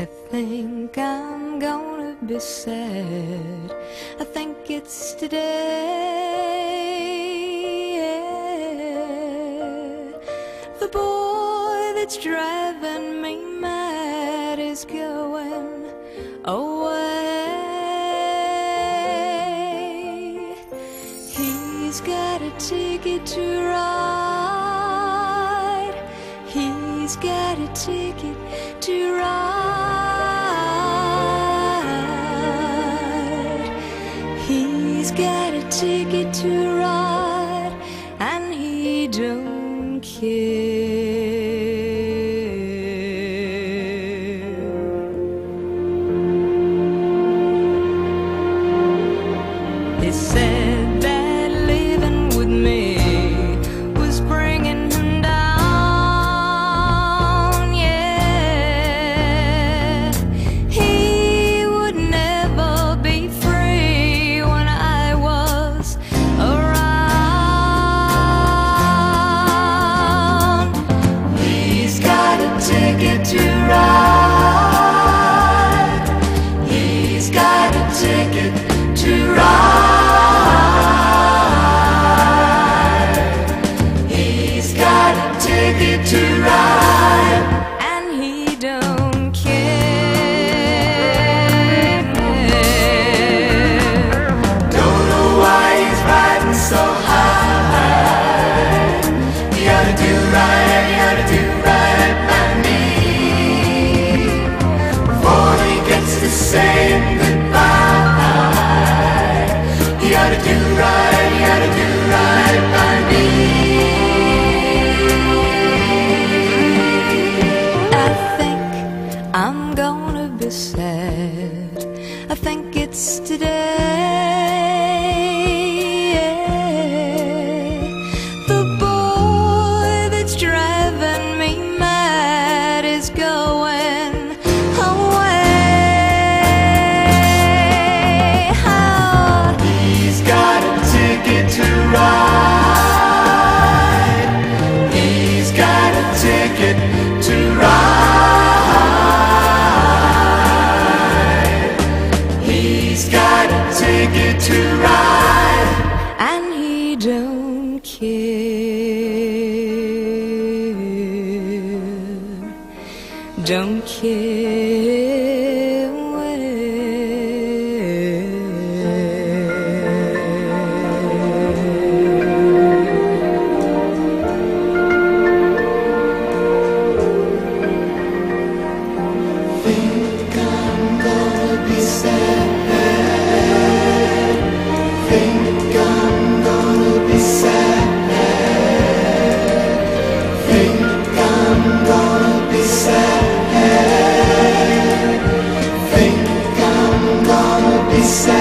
I think I'm gonna be sad. I think it's today. The boy that's driving me mad is going away. He's got a ticket to ride. He's got a ticket to ride. He's got a ticket to ride, and he don't care. He said ticket to ride, and he don't care. Don't know why he's riding so high. He ought to do right, he ought to do right by me before he gets to saying goodbye. He ought to do right, I'm gonna be sad. I think it's today. Ticket to ride, and he don't care. Don't care. said.